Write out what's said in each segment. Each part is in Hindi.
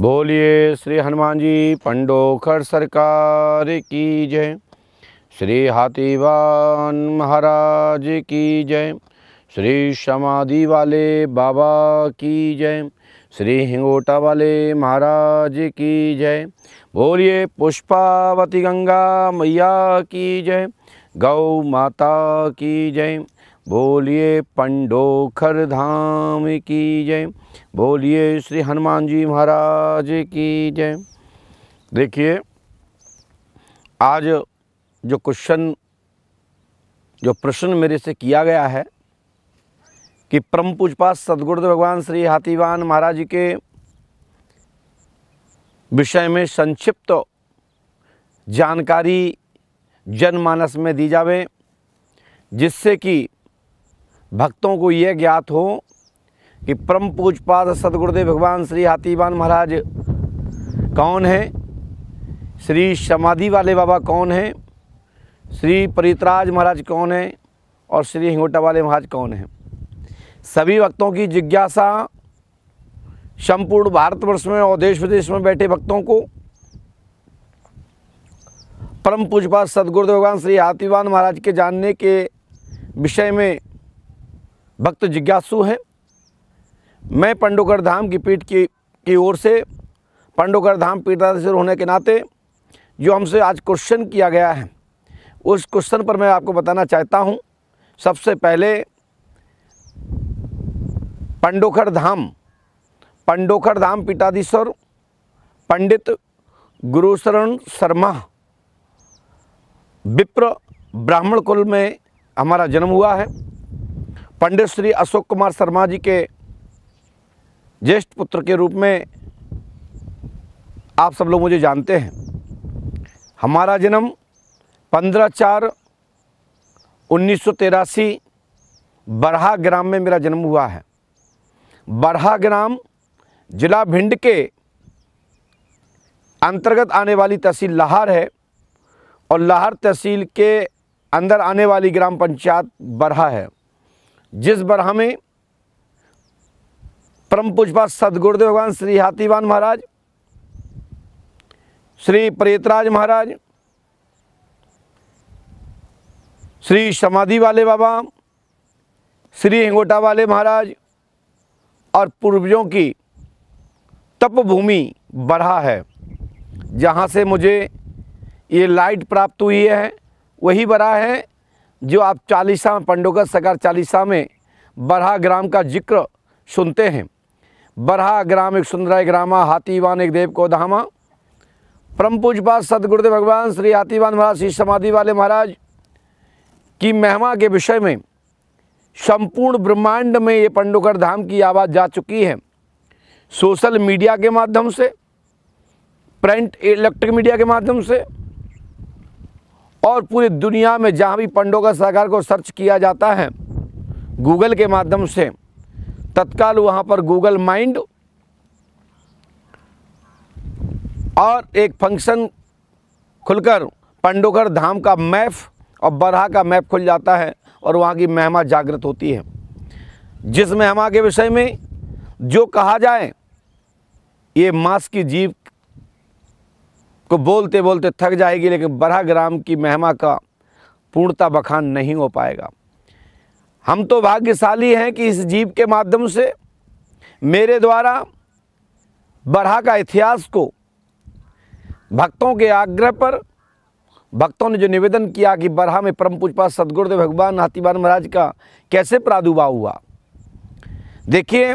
बोलिए श्री हनुमान जी, पंडोखर सरकार की जय। श्री हाथीवान महाराज की जय। श्री समाधि वाले बाबा की जय। श्री हिंगोटा वाले महाराज की जय। बोलिए पुष्पावती गंगा मैया की जय। गौ माता की जय। बोलिए पंडोखर धाम की जय। बोलिए श्री हनुमान जी महाराज की जय। देखिए, आज जो क्वेश्चन, जो प्रश्न मेरे से किया गया है कि परम पूजपात सदगुरुदेव भगवान श्री हाथीवान महाराज जी के विषय में संक्षिप्त जानकारी जनमानस में दी जावे, जिससे कि भक्तों को यह ज्ञात हो कि परम पूजपाद सदगुरुदेव भगवान श्री हाथीवान महाराज कौन है? श्री समाधि वाले बाबा कौन है? श्री परितराज महाराज कौन है? और श्री हिंगोटा वाले महाराज कौन है? सभी भक्तों की जिज्ञासा संपूर्ण भारतवर्ष में और देश विदेश में बैठे भक्तों को परम पूजपात सदगुरुदेव भगवान श्री हाथीवान महाराज के जानने के विषय में भक्त जिज्ञासु हैं। मैं पंडोकर धाम की पीठ की की ओर से पंडोकर धाम पीठाधीश्वर होने के नाते जो हमसे आज क्वेश्चन किया गया है, उस क्वेश्चन पर मैं आपको बताना चाहता हूँ। सबसे पहले पंडोखर धाम पंडोखर धाम पीठाधीश्वर पंडित गुरुशरण शर्मा विप्र ब्राह्मण कुल में हमारा जन्म हुआ है। पंडित श्री अशोक कुमार शर्मा जी के ज्येष्ठ पुत्र के रूप में आप सब लोग मुझे जानते हैं। हमारा जन्म पंद्रह चार उन्नीस सौ तिरासी बरहा ग्राम में मेरा जन्म हुआ है। बरहा ग्राम जिला भिंड के अंतर्गत आने वाली तहसील लाहर है और लाहर तहसील के अंदर आने वाली ग्राम पंचायत बरहा है। जिस बरहा में परम पुष्पा सदगुरुदेव भगवान श्री हाथीवान महाराज, श्री प्रेतराज महाराज, श्री समाधि वाले बाबा, श्री हिंगोटा वाले महाराज और पूर्वजों की तप भूमि बढ़ा है। जहाँ से मुझे ये लाइट प्राप्त हुई है, वही बड़ा है। जो आप चालीसा पंडोकर सकार चालीसा में बरहा ग्राम का ज़िक्र सुनते हैं। बरहा ग्राम एक सुंदराय ग्रामा, हाथीवान एक देव को धामा। परम पूजपात सदगुरुदेव भगवान श्री हाथीवान महाराज, श्री समाधि वाले महाराज की महिमा के विषय में संपूर्ण ब्रह्मांड में ये पंडोकर धाम की आवाज़ जा चुकी है। सोशल मीडिया के माध्यम से, प्रिंट इलेक्ट्रिक मीडिया के माध्यम से और पूरी दुनिया में जहाँ भी पंडोकर सरकार को सर्च किया जाता है, गूगल के माध्यम से, तत्काल वहाँ पर गूगल माइंड और एक फ़ंक्शन खुलकर पंडोकर धाम का मैप और बरहा का मैप खुल जाता है और वहाँ की महिमा जागृत होती है। जिस महिमा के विषय में जो कहा जाए, ये मांस की जीव को बोलते बोलते थक जाएगी, लेकिन बरहा ग्राम की महिमा का पूर्णता बखान नहीं हो पाएगा। हम तो भाग्यशाली हैं कि इस जीव के माध्यम से मेरे द्वारा बरहा का इतिहास को भक्तों के आग्रह पर, भक्तों ने जो निवेदन किया कि बरहा में परम पूजपा सदगुरुदेव भगवान हाथीबान महाराज का कैसे प्रादुर्भाव हुआ। देखिए,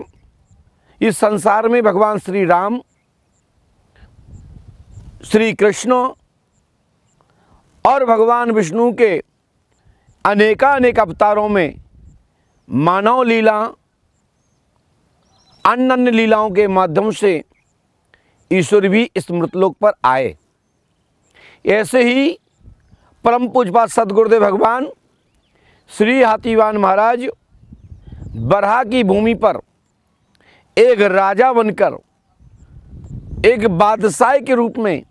इस संसार में भगवान श्री राम श्री कृष्ण और भगवान विष्णु के अनेकानेक अवतारों में मानव लीला, अन्य अन्य लीलाओं के माध्यम से ईश्वर भी इस मृतलोक पर आए। ऐसे ही परम पूजपा सदगुरुदेव भगवान श्री हाथीवान महाराज बरहा की भूमि पर एक राजा बनकर एक बादशाह के रूप में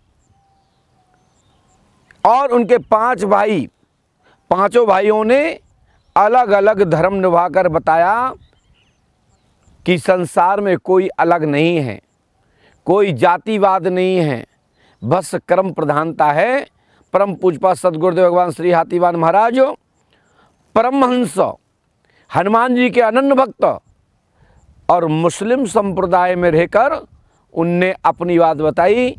और उनके पाँच भाई, पाँचों भाइयों ने अलग अलग धर्म निभाकर बताया कि संसार में कोई अलग नहीं है, कोई जातिवाद नहीं है, बस कर्म प्रधानता है। परम पूजपा सदगुरुदेव भगवान श्री हाथीवान महाराज परमहंस हनुमान जी के अनन्य भक्त और मुस्लिम संप्रदाय में रहकर उनने अपनी बात बताई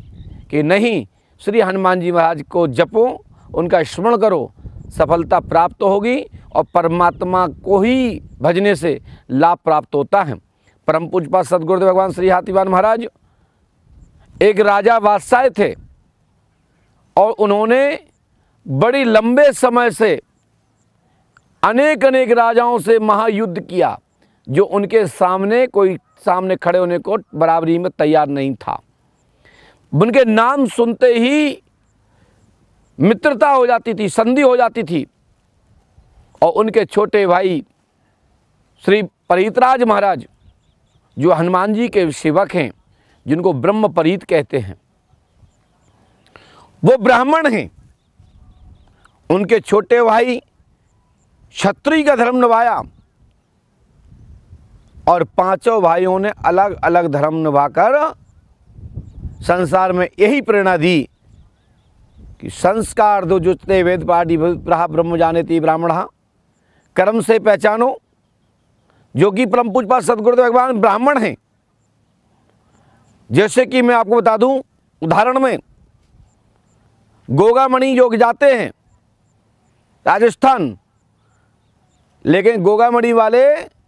कि नहीं श्री हनुमान जी महाराज को जपो, उनका स्मरण करो, सफलता प्राप्त होगी और परमात्मा को ही भजने से लाभ प्राप्त होता है। परम पूजपा सदगुरुदेव भगवान श्री हाथीवान महाराज एक राजा बादशाह थे और उन्होंने बड़ी लंबे समय से अनेक अनेक राजाओं से महायुद्ध किया, जो उनके सामने, कोई सामने खड़े होने को बराबरी में तैयार नहीं था। उनके नाम सुनते ही मित्रता हो जाती थी, संधि हो जाती थी। और उनके छोटे भाई श्री परीतराज महाराज, जो हनुमान जी के सेवक हैं, जिनको ब्रह्म परीत कहते हैं, वो ब्राह्मण हैं। उनके छोटे भाई क्षत्रिय का धर्म निभाया और पाँचों भाइयों ने अलग अलग धर्म निभाकर संसार में यही प्रेरणा दी कि संस्कार दो जुटते वेद पाठी ब्रह्म जाने ती ब्राह्मण कर्म से पहचानो। जो कि परम पूजपा सदगुरुदेव भगवान ब्राह्मण हैं। जैसे कि मैं आपको बता दूँ, उदाहरण में गोगामणि योग जाते हैं, राजस्थान। लेकिन गोगामणि वाले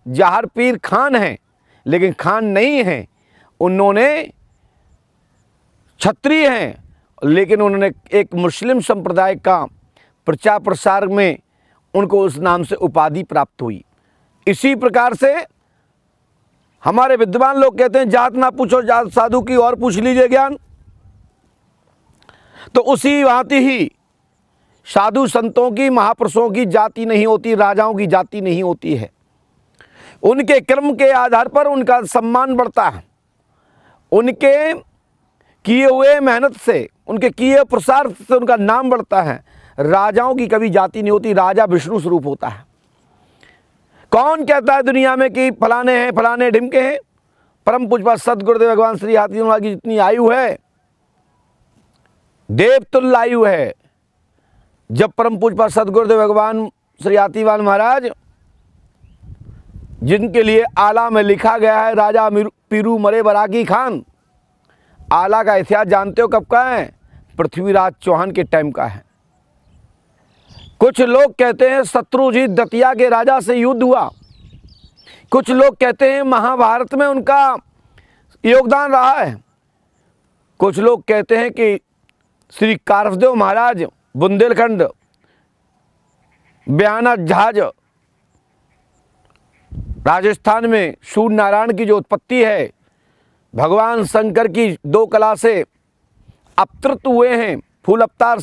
जहर पीर खान हैं, लेकिन खान नहीं हैं। उन्होंने क्षत्रिय हैं, लेकिन उन्होंने एक मुस्लिम संप्रदाय का प्रचार प्रसार में उनको उस नाम से उपाधि प्राप्त हुई। इसी प्रकार से हमारे विद्वान लोग कहते हैं, जात ना पूछो, जात साधु की और पूछ लीजिए ज्ञान। तो उसी भांति ही साधु संतों की, महापुरुषों की जाति नहीं होती, राजाओं की जाति नहीं होती है। उनके कर्म के आधार पर उनका सम्मान बढ़ता है। उनके किए हुए मेहनत से, उनके किए प्रसार से उनका नाम बढ़ता है। राजाओं की कभी जाति नहीं होती, राजा विष्णु स्वरूप होता है। कौन कहता है दुनिया में कि फलाने हैं, फलाने ढिमके हैं? परम पूजपा सदगुरुदेव भगवान श्री हाथी की जितनी आयु है, देवतुल्य आयु है। जब परम पूजपा सदगुरुदेव भगवान श्री हाथीवान महाराज, जिनके लिए आला में लिखा गया है, राजा पीरू मरे बराकी खान आला का इतिहास जानते हो कब का है? पृथ्वीराज चौहान के टाइम का है। कुछ लोग कहते हैं शत्रुजीत दतिया के राजा से युद्ध हुआ। कुछ लोग कहते हैं महाभारत में उनका योगदान रहा है। कुछ लोग कहते हैं कि श्री कारसदेव महाराज बुंदेलखंड बयाना जहाज़, राजस्थान में सूर्य नारायण की जो उत्पत्ति है भगवान शंकर की दो कला से अपतृत हुए हैं, फूल अवतार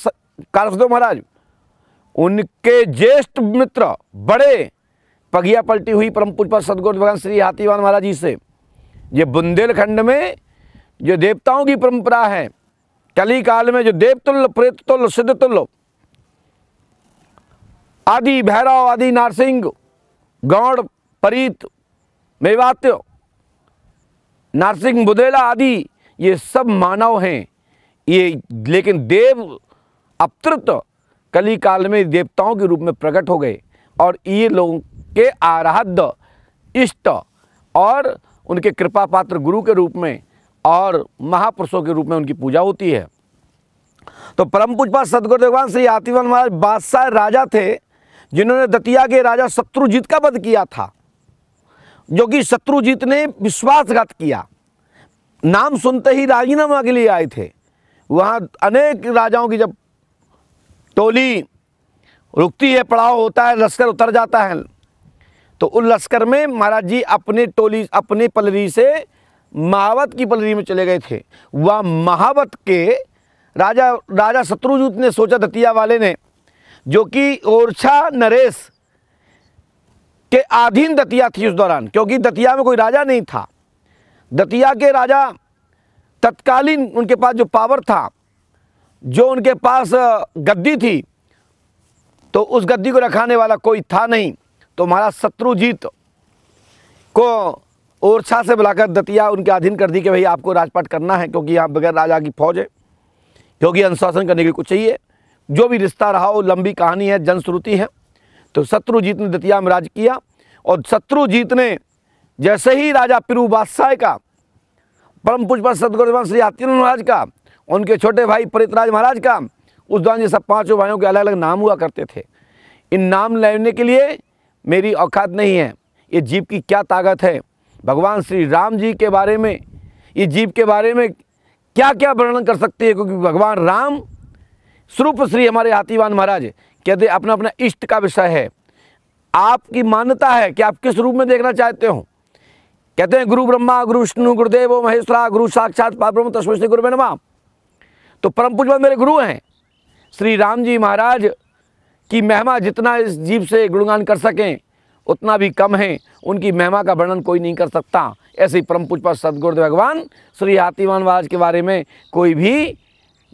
कारसदेव महाराज। उनके ज्येष्ठ मित्र, बड़े, पगिया पलटी हुई परम पूजपा सदगुरु भगवान श्री हाथीवान महाराज जी से, ये बुंदेलखंड में जो देवताओं की परंपरा है कली काल में जो देवतुल्य प्रेतुल्य सिद्धतुल्य, आदि भैरव, आदि नारसिंह, गौड़, परीत, मेवात्य नारसिंह बुदेला आदि, ये सब मानव हैं। ये, लेकिन देव अवतृत कली काल में देवताओं के रूप में प्रकट हो गए और ये लोगों के आराध्य, इष्ट और उनके कृपा पात्र गुरु के रूप में और महापुरुषों के रूप में उनकी पूजा होती है। तो परम पूजपा सदगुरु भगवान श्री आतिवन महाराज बादशाह राजा थे, जिन्होंने दतिया के राजा शत्रुजीत का वध किया था। जो कि शत्रुजीत ने विश्वासघात किया। नाम सुनते ही राजीनामा के लिए आए थे। वहाँ अनेक राजाओं की जब टोली रुकती है, पड़ाव होता है, लश्कर उतर जाता है। तो उन लश्कर में महाराज जी अपने टोली, अपने पलरी से महावत की पलरी में चले गए थे। वह महावत के राजा राजा शत्रुजूत ने सोचा, दतिया वाले ने, जो कि ओरछा नरेश के अधीन दतिया थी उस दौरान, क्योंकि दतिया में कोई राजा नहीं था। दतिया के राजा तत्कालीन उनके पास जो पावर था, जो उनके पास गद्दी थी तो उस गद्दी को रखाने वाला कोई था नहीं। तो महाराज शत्रुजीत को ओरछा से बुलाकर दतिया उनके अधीन कर दी कि भाई आपको राजपाट करना है, क्योंकि यहाँ बगैर राजा की फौज है, क्योंकि अनुशासन करने के लिए कुछ चाहिए। जो भी रिश्ता रहा, वो लंबी कहानी है, जनश्रुति है। तो शत्रुजीत ने दतिया में राज किया। और शत्रुजीत ने जैसे ही राजा पिरु बादशाह का, परम पुष्प सदगुरु श्री हाथी महाराज का, उनके छोटे भाई परितराज महाराज का, उस दौरान ये सब पाँचों भाइयों के अलग अलग नाम हुआ करते थे। इन नाम लेने के लिए मेरी औकात नहीं है। ये जीव की क्या ताकत है? भगवान श्री राम जी के बारे में, ये जीव के बारे में क्या क्या वर्णन कर सकते हैं? क्योंकि भगवान राम स्वरूप श्री हमारे हाथीवान महाराज कहते अपना अपना इष्ट का विषय है। आपकी मान्यता है कि आप किस रूप में देखना चाहते हो। कहते हैं, गुरु ब्रह्मा, गुरु विष्णु, गुरुदेव महेश्वरा, गुरु साक्षात पाब्रह्म श्री गुरु नमा। तो परम पूजवा मेरे गुरु हैं। श्री राम जी महाराज की महिमा जितना इस जीव से गुणगान कर सकें, उतना भी कम है। उनकी महिमा का वर्णन कोई नहीं कर सकता। ऐसे ही परम पुष्पा सदगुरुदेव भगवान, श्री हाथीवान महाराज के बारे में कोई भी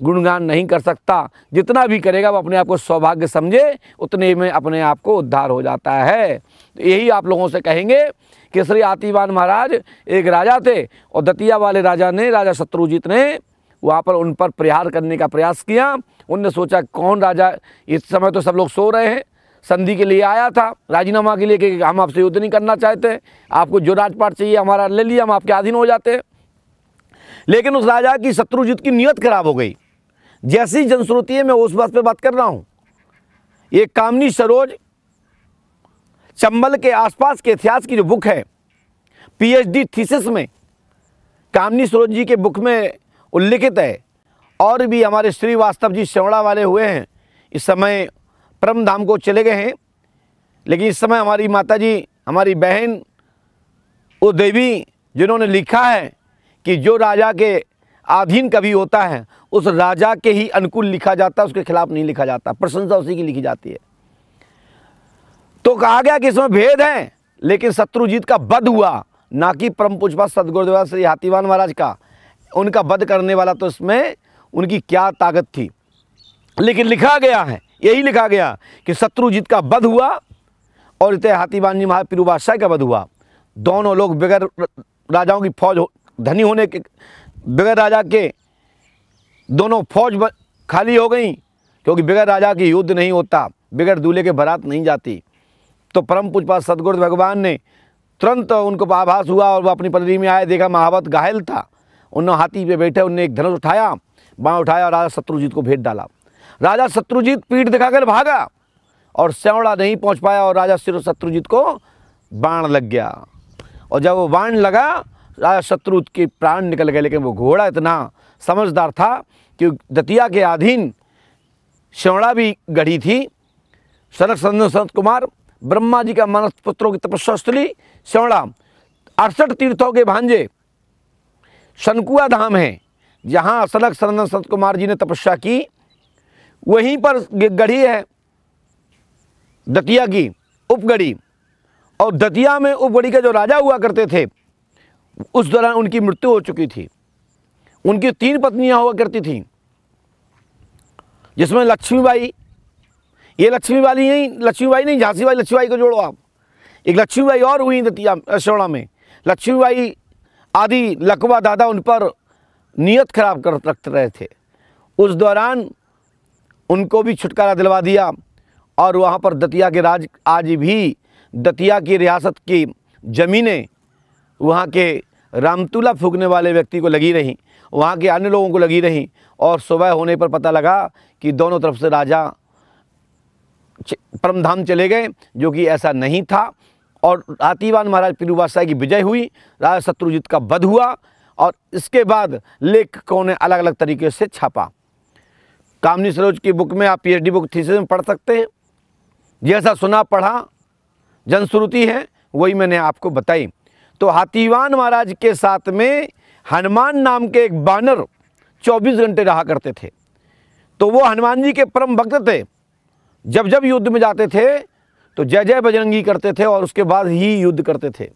गुणगान नहीं कर सकता। जितना भी करेगा, वो अपने आप को सौभाग्य समझे, उतने में अपने आप को उद्धार हो जाता है। तो यही आप लोगों से कहेंगे कि श्री आतिवान महाराज एक राजा थे और दतिया वाले राजा ने, राजा शत्रुजीत ने वहाँ पर उन पर प्रहार करने का प्रयास किया। उनने सोचा, कौन राजा? इस समय तो सब लोग सो रहे हैं। संधि के लिए आया था। राजीनामा के लिए कि हम आपसे युद्ध नहीं करना चाहते। आपको जो राजपाट चाहिए, हमारा ले लिया, हम आपके अधीन हो जाते लेकिन उस राजा की शत्रुजीत की नीयत खराब हो गई। जैसी जनश्रुति है, मैं उस बात पे बात कर रहा हूँ। ये कामनी सरोज चंबल के आसपास के इतिहास की जो बुक है, पीएचडी थीसिस में, कामनी सरोज जी के बुक में उल्लिखित है। और भी हमारे श्रीवास्तव जी श्रवणा वाले हुए हैं, इस समय परम धाम को चले गए हैं। लेकिन इस समय हमारी माता जी, हमारी बहन वो देवी जिन्होंने लिखा है कि जो राजा के अधीन कभी होता है, उस राजा के ही अनुकूल लिखा जाता है, उसके खिलाफ नहीं लिखा जाता। प्रशंसा उसी की लिखी जाती है। तो कहा गया कि इसमें भेद है, लेकिन शत्रुजीत का बध हुआ, ना कि परम पुष्पा सदगुरुदेवा श्री हाथीवान महाराज का। उनका वध करने वाला तो इसमें उनकी क्या ताकत थी। लेकिन लिखा गया है, यही लिखा गया कि शत्रुजीत का वध हुआ और इतने हाथीवान जी महापिरु का वध हुआ। दोनों लोग बगैर राजाओं की फौज धनी होने के बगैर राजा के दोनों फौज खाली हो गई, क्योंकि बगैर राजा की युद्ध नहीं होता, बगैर दूल्हे के बारात नहीं जाती। तो परम पूजपा सदगुरु भगवान ने तुरंत उनको आभास हुआ और वो अपनी पदरी में आए, देखा महावत घायल था। उन्होंने हाथी पे बैठे, उनने एक धनुष उठाया बाँ उठाया और राजा शत्रुजीत को भेंट डाला। राजा शत्रुजीत पीठ दिखाकर भागा और श्यावड़ा नहीं पहुँच पाया और राजा सिर शत्रुजीत को बाण लग गया। और जब वो बाण लगा राजा शत्रुत के प्राण निकल गए, लेकिन वो घोड़ा इतना समझदार था कि दतिया के अधीन श्यवड़ा भी गढ़ी थी। सनक संत कुमार, ब्रह्मा जी का मानस पुत्रों की तपस्या स्थली श्यवड़ा अड़सठ तीर्थों के भांजे। शनकुआ धाम है, जहाँ सनक सनंदन संत कुमार जी ने तपस्या की। वहीं पर गढ़ी है दतिया की उपगढ़ी। और दतिया में उपगढ़ी के जो राजा हुआ करते थे उस दौरान उनकी मृत्यु हो चुकी थी। उनकी तीन पत्नियाँ हुआ करती थीं, जिसमें लक्ष्मीबाई, ये लक्ष्मी लक्ष्मीबाई नहीं लक्ष्मीबाई नहीं, झांसीबाई, लक्ष्मीबाई को जोड़ो आप। एक लक्ष्मीबाई और हुई दतिया अशोड़ा में। लक्ष्मीबाई आदि लकवा दादा उन पर नियत खराब कर, रख रहे थे। उस दौरान उनको भी छुटकारा दिलवा दिया और वहाँ पर दतिया के राज, आज भी दतिया की रियासत की ज़मीनें वहाँ के रामतुला फूकने वाले व्यक्ति को लगी रहीं, वहाँ के अन्य लोगों को लगी रहीं और सुबह होने पर पता लगा कि दोनों तरफ़ से राजा परमधाम चले गए, जो कि ऐसा नहीं था। और हाथीवान महाराज पिरुवासाई की विजय हुई, राजा शत्रुजीत का वध हुआ और इसके बाद लेखकों ने अलग अलग तरीके से छापा। कामनी सरोज की बुक में आप पीएचडी बुक थीसिस में पढ़ सकते हैं। जैसा सुना, पढ़ा जनश्रुति है, वही मैंने आपको बताई। तो हाथीवान महाराज के साथ में हनुमान नाम के एक बानर 24 घंटे रहा करते थे। तो वो हनुमान जी के परम भक्त थे। जब जब युद्ध में जाते थे तो जय जय बजरंगी करते थे और उसके बाद ही युद्ध करते थे।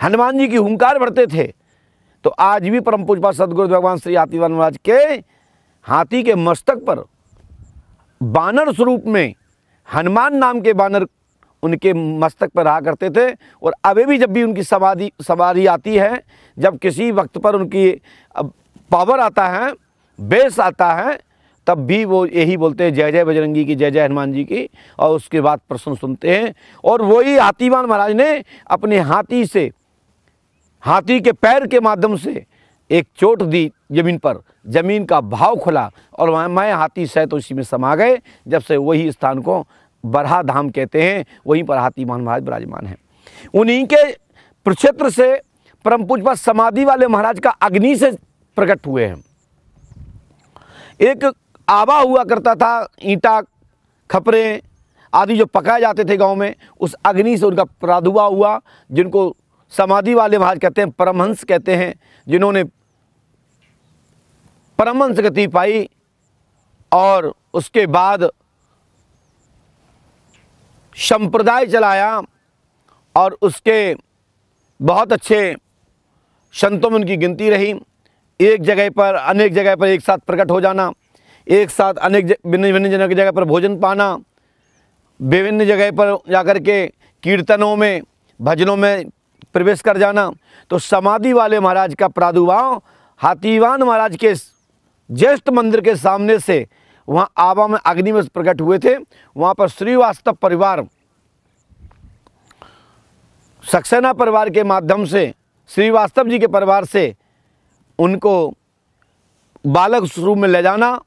हनुमान जी की हुंकार भरते थे। तो आज भी परम पूजपा सदगुरु भगवान श्री हाथीवान महाराज के हाथी के मस्तक पर बानर स्वरूप में हनुमान नाम के बानर उनके मस्तक पर रहा करते थे। और अभी भी जब भी उनकी समाधि सवारी आती है, जब किसी वक्त पर उनकी पावर आता है बेस आता है, तब भी वो यही बोलते हैं, जय जय बजरंगी की, जय जय हनुमान जी की, और उसके बाद प्रश्न सुनते हैं। और वही हाथीवान महाराज ने अपने हाथी से, हाथी के पैर के माध्यम से एक चोट दी ज़मीन पर। ज़मीन का भाव खुला और वहाँ, मैं हाथी सहित उसी में समा गए, जब से वही स्थान को बरहा धाम कहते हैं, वहीं पर हाथीमान महाराज विराजमान हैं। उन्हीं के प्रक्षेत्र से परम पूजपा समाधि वाले महाराज का अग्नि से प्रकट हुए हैं। एक आवा हुआ करता था, ईंटा, खपरे आदि जो पकाए जाते थे गाँव में, उस अग्नि से उनका प्रादुर्भाव हुआ, जिनको समाधि वाले महाराज कहते हैं, परमहंस कहते हैं, जिन्होंने परमहंस गति पाई और उसके बाद संप्रदाय चलाया और उसके बहुत अच्छे संतों में उनकी गिनती रही। एक जगह पर अनेक जगह पर एक साथ प्रकट हो जाना, एक साथ अनेक भिन्न भिन्न जगह की जगह पर भोजन पाना, विभिन्न जगह पर जाकर के कीर्तनों में, भजनों में प्रवेश कर जाना। तो समाधि वाले महाराज का प्रादुर्भाव, हाथीवान महाराज के ज्येष्ठ मंदिर के सामने से वहाँ आवा में अग्नि में प्रकट हुए थे। वहाँ पर श्रीवास्तव परिवार, सक्सेना परिवार के माध्यम से, श्रीवास्तव जी के परिवार से उनको बालक स्वरूप में ले जाना,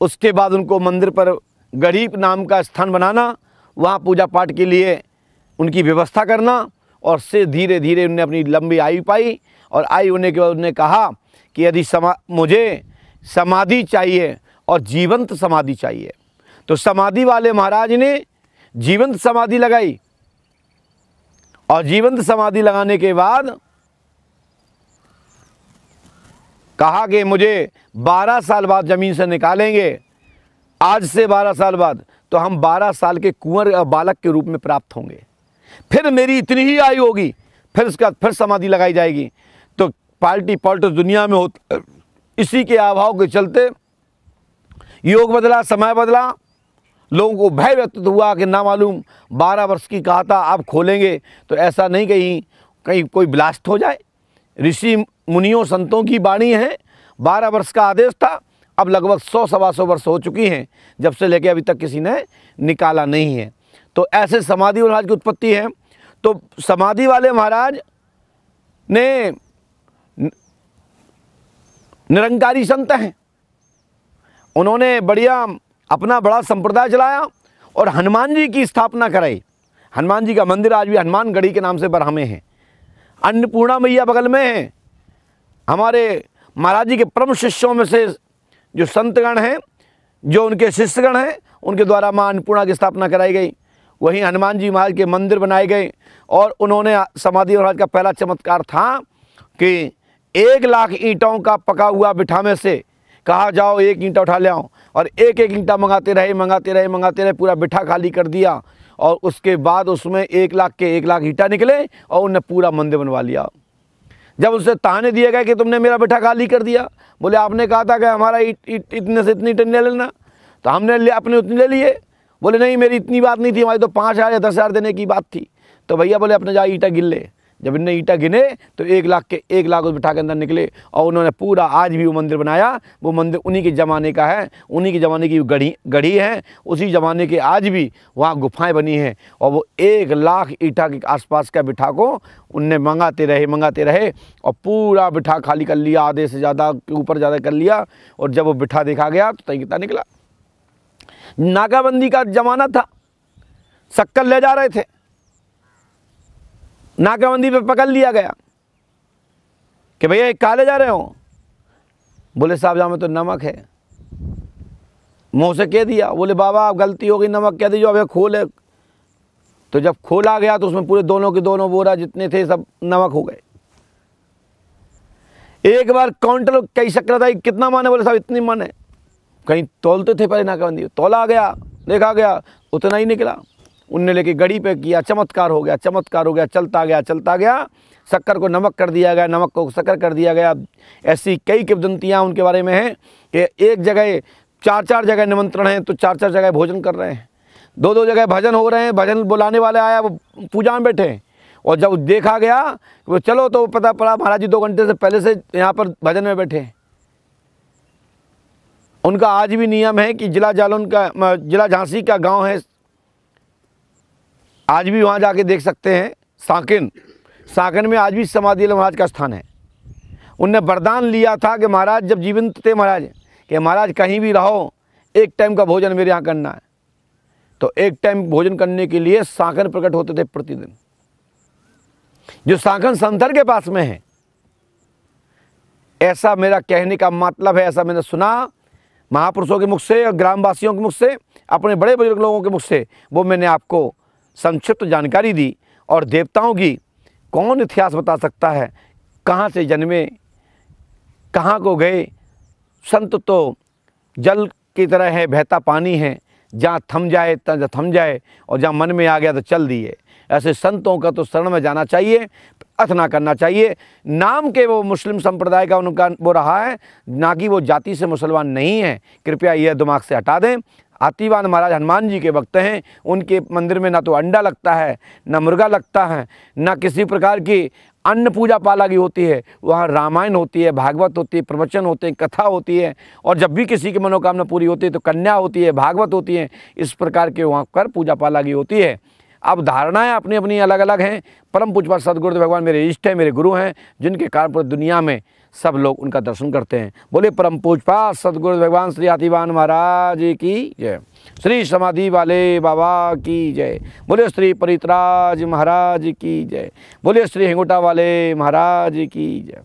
उसके बाद उनको मंदिर पर गरीब नाम का स्थान बनाना, वहाँ पूजा पाठ के लिए उनकी व्यवस्था करना, और से धीरे धीरे उनने अपनी लंबी आयु पाई, और आयु होने के बाद उन्होंने कहा कि यदि समा, मुझे समाधि चाहिए और जीवंत समाधि चाहिए। तो समाधि वाले महाराज ने जीवंत समाधि लगाई। और जीवंत समाधि लगाने के बाद कहा कि मुझे 12 साल बाद ज़मीन से निकालेंगे। आज से 12 साल बाद तो हम 12 साल के कुंवर बालक के रूप में प्राप्त होंगे। फिर मेरी इतनी ही आयु होगी, फिर उसका फिर समाधि लगाई जाएगी। तो पार्टी पॉलिटिक्स दुनिया में हो इसी के अभाव के चलते योग बदला, समय बदला। लोगों को भय व्यक्त हुआ कि ना मालूम बारह वर्ष की कहा था आप खोलेंगे तो ऐसा नहीं कहीं कहीं कोई ब्लास्ट हो जाए। ऋषि मुनियों संतों की वाणी है, बारह वर्ष का आदेश था, अब लगभग सौ, सवा सौ वर्ष हो चुकी हैं, जब से लेके अभी तक किसी ने निकाला नहीं है। तो ऐसे समाधि महाराज की उत्पत्ति है। तो समाधि वाले महाराज ने, निरंकारी संत हैं। उन्होंने बढ़िया अपना बड़ा संप्रदाय चलाया और हनुमान जी की स्थापना कराई। हनुमान जी का मंदिर आज भी हनुमान गढ़ी के नाम से बरहमे हैं। अन्नपूर्णा मैया बगल में है। हमारे महाराज जी के परम शिष्यों में से जो संतगण हैं, जो उनके शिष्यगण हैं, उनके द्वारा माँ अन्नपूर्णा की स्थापना कराई गई। वहीं हनुमान जी महाराज के मंदिर बनाए गए और उन्होंने समाधि महाराज का पहला चमत्कार था कि एक लाख ईंटों का पका हुआ बिठा में से कहा जाओ एक ईंटा उठा ले आओ। और एक एक ईंटा मंगाते रहे मंगाते रहे मंगाते रहे पूरा बिठा खाली कर दिया। और उसके बाद उसमें एक लाख के एक लाख ईंटा निकले और उनने पूरा मंदिर बनवा लिया। जब उससे ताने दिए गए कि तुमने मेरा बिठा खाली कर दिया बोले आपने कहा था कि हमारा इत, इत, इतने से इतनी ईंटें ले लेना। तो हमने ले अपने उतने ले लिए। बोले नहीं मेरी इतनी बात नहीं थी हमारी तो पाँच हज़ार या दस हज़ार देने की बात थी। तो भैया बोले अपने जा ईटा गिर ले। जब इनने ईटा गिने तो एक लाख के एक लाख उस बिठा के अंदर निकले और उन्होंने पूरा आज भी वो मंदिर बनाया। वो मंदिर उन्हीं के ज़माने का है, उन्हीं के ज़माने की गढ़ी गढ़ी है, उसी ज़माने के आज भी वहाँ गुफाएँ बनी हैं और वो एक लाख ईटा के आसपास का बिठा को उनने मंगाते रहे मंगाते रहे और पूरा बिठा खाली कर लिया, आधे से ज़्यादा ऊपर ज़्यादा कर लिया और जब वो बिठा देखा गया तो तय निकला। नाकाबंदी का ज़माना था, शक्कर ले जा रहे थे। नाकाबंदी पे पकड़ लिया गया कि भैया एक काले जा रहे हो? बोले, साहब जहाँ तो नमक है। मुँह से कह दिया। बोले, बाबा, आप गलती हो गई, नमक कह दीजिए, अब ये खोले तो जब खोला गया तो उसमें पूरे दोनों के दोनों बोरा जितने थे, सब नमक हो गए। एक बार काउंटर कई शक्कर था, कितना माने, बोले, साहब, इतनी मन। है कहीं तोलते थे पहले नाकाबंदी। तोला गया, देखा गया, उतना ही निकला। उनने लेके गड़ी पे किया, चमत्कार हो गया, चमत्कार हो गया, चलता गया चलता गया। शक्कर को नमक कर दिया गया, नमक को शक्कर कर दिया गया। ऐसी कई किवदंतियाँ उनके बारे में हैं कि एक जगह चार चार जगह निमंत्रण हैं तो चार चार जगह भोजन कर रहे हैं। दो दो जगह भजन हो रहे हैं, भजन बुलाने वाले आया वो पूजा में बैठे हैं। और जब देखा गया, वो चलो तो पता पड़ा, महाराज जी दो घंटे से पहले से यहाँ पर भजन में बैठे उनका आज भी नियम है कि जिला जालौन का जिला झांसी का गाँव है आज भी वहाँ जाके देख सकते हैं साकिन। साकिन में आज भी समाधि महाराज का स्थान है। उनने वरदान लिया था कि महाराज, जब जीवंत थे महाराज, कि महाराज कहीं भी रहो, एक टाइम का भोजन मेरे यहाँ करना है। तो एक टाइम भोजन करने के लिए साकन प्रकट होते थे प्रतिदिन। जो साकन संतर के पास में है, ऐसा मेरा कहने का मतलब है, ऐसा मैंने सुना महापुरुषों के मुख से और ग्रामवासियों के मुख से, अपने बड़े बुज़ुर्ग लोगों के मुख से, वो मैंने आपको संक्षिप्त जानकारी दी और देवताओं की कौन इतिहास बता सकता है? कहाँ से जन्मे? कहाँ को गए? संत तो जल की तरह है, बहता पानी है। जहाँ थम जाए थम जाए और जहाँ मन में आ गया तो चल दिए। ऐसे संतों का तो शरण में जाना चाहिए अथना करना चाहिए। नाम के वो मुस्लिम संप्रदाय का उनका वो रहा है, ना कि वो जाति से मुसलमान नहीं है। कृपया यह दिमाग से हटा दें। आतिवान महाराज हनुमान जी के भक्त हैं, उनके मंदिर में ना तो अंडा लगता है, ना मुर्गा लगता है, ना किसी प्रकार की अन्न पूजा पाला की होती है, वहाँ रामायण होती है, भागवत होती है, प्रवचन होते हैं, कथा होती है, और जब भी किसी की मनोकामना पूरी होती है तो कन्या होती है, भागवत होती है, इस प्रकार के वहाँ कर पूजा पाला की होती है। अब धारणाएँ अपनी अपनी अलग अलग हैं, परम पूजपा सदगुरुदेव भगवान मेरे इष्ट हैं, मेरे गुरु हैं, जिनके कारण पूरी दुनिया में सब लोग उनका दर्शन करते हैं। बोले, परम पूजपा सदगुरु भगवान श्री आतिवान महाराज की जय। श्री समाधि वाले बाबा की जय। बोले, श्री परितराज महाराज की जय। बोले, श्री हिंगोटा वाले महाराज की जय।